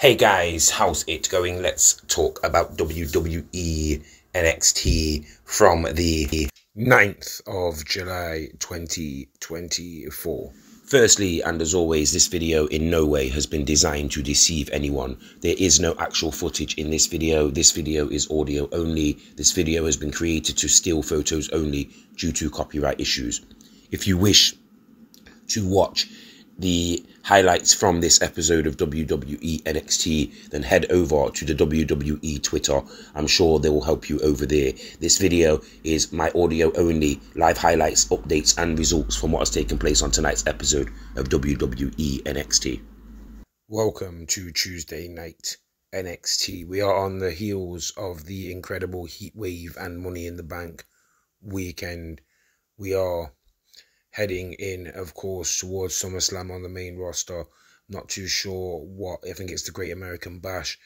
Hey guys, how's it going? Let's talk about WWE NXT from the 9th of July 2024. Firstly, and as always, this video in no way has been designed to deceive anyone. There is no actual footage in this video. This video is audio only. This video has been created to steal photos only due to copyright issues. If you wish to watch the highlights from this episode of WWE NXT, then head over to the WWE Twitter. I'm sure they will help you over there. This video is my audio only, live highlights, updates, and results from what has taken place on tonight's episode of WWE NXT. Welcome to Tuesday night NXT. We are on the heels of the incredible Heat Wave and Money in the Bank weekend. We are heading in, of course, towards SummerSlam on the main roster. Not too sure what, I think it's the Great American Bash,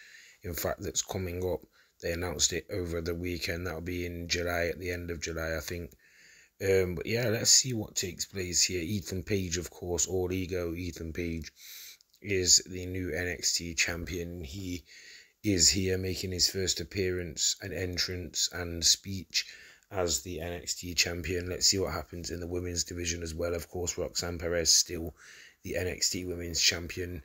in fact, that's coming up. They announced it over the weekend. That'll be in July, at the end of July, I think. Um, but yeah, let's see what takes place here. Ethan Page, of course, all ego. Ethan Page is the new NXT champion. He is here making his first appearance and entrance and speech as the NXT champion. Let's see what happens in the women's division as well. Of course, Roxanne Perez still the NXT women's champion.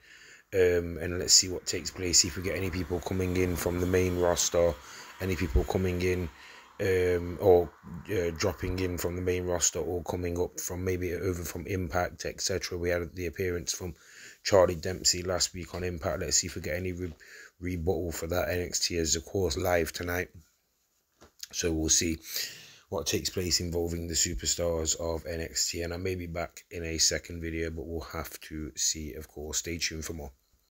Um, and let's see what takes place. See if we get any people coming in from the main roster, any people coming in um, or uh, dropping in from the main roster or coming up from maybe over from Impact, etc. We had the appearance from Charlie Dempsey last week on Impact. Let's see if we get any re- rebuttal for that. NXT is, of course, live tonight. So we'll see what takes place involving the superstars of NXT. And I may be back in a second video, but we'll have to see, of course. Stay tuned for more.